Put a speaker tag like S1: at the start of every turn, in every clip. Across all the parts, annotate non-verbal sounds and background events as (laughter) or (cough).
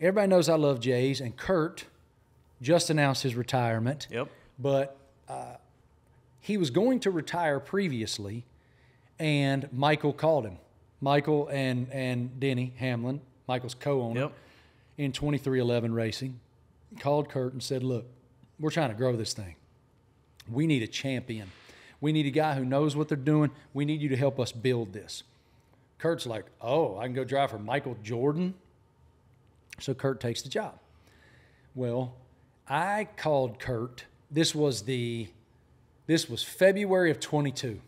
S1: everybody knows I love Jays, and Kurt just announced his retirement.
S2: Yep.
S1: But uh, he was going to retire previously, and Michael called him. Michael and and Denny Hamlin, Michael's co-owner
S2: Yep.
S1: in 23XI Racing, called Kurt and said, "Look, we're trying to grow this thing. We need a champion. We need a guy who knows what they're doing. We need you to help us build this." Kurt's like, "Oh, I can go drive for Michael Jordan." So Kurt takes the job. Well, I called Kurt. This was the this was February of 22.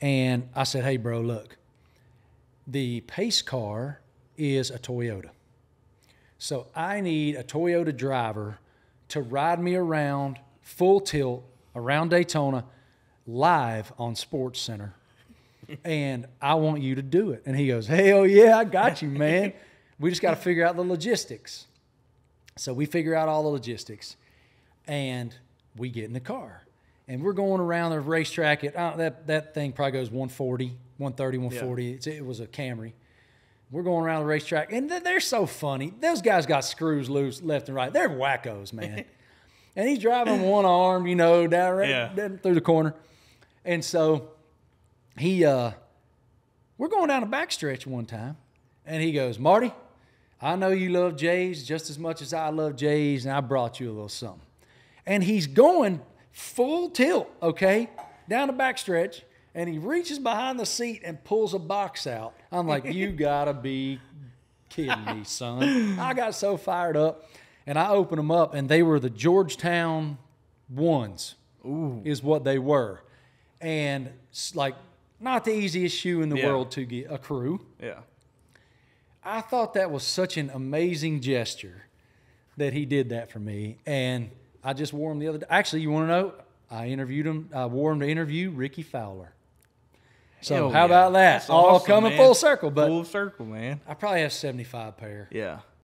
S1: And I said, "Hey bro, look. The pace car is a Toyota. So I need a Toyota driver to ride me around full tilt around Daytona live on Sports Center. and I want you to do it." And he goes, "Hell yeah, I got you, man. (laughs) we just got to figure out the logistics." So we figure out all the logistics and we get in the car. And we're going around the racetrack at uh, that that thing probably goes 140, 130, 140. It's, it was a Camry. We're going around the racetrack, and they're- they're so funny. Those guys got screws loose left and right. They're wackos, man. (laughs) and he's driving one arm, you know, down, right,
S2: Yeah.
S1: down through the corner. And so he, uh, we're going down a backstretch one time, and he goes, Marty, I know you love Jays just as much as I love Jays, and I brought you a little something. And he's going full tilt, okay, down the backstretch, and he reaches behind the seat and pulls a box out. I'm like, you (laughs) gotta be kidding me, son. (laughs) I got so fired up, and I opened them up, and they were the Georgetown ones, is what they were. And like, not the easiest shoe in the
S2: Yeah.
S1: world to get a crew.
S2: Yeah.
S1: I thought that was such an amazing gesture that he did that for me. And I just wore him the other day. Actually, you want to know? I interviewed him. I wore him to interview Rickie Fowler. So
S2: Hell
S1: how
S2: yeah.
S1: about that?
S2: That's
S1: All
S2: awesome,
S1: coming
S2: man.
S1: full circle. But
S2: Full circle, man.
S1: I probably have 75 pair.
S2: Yeah.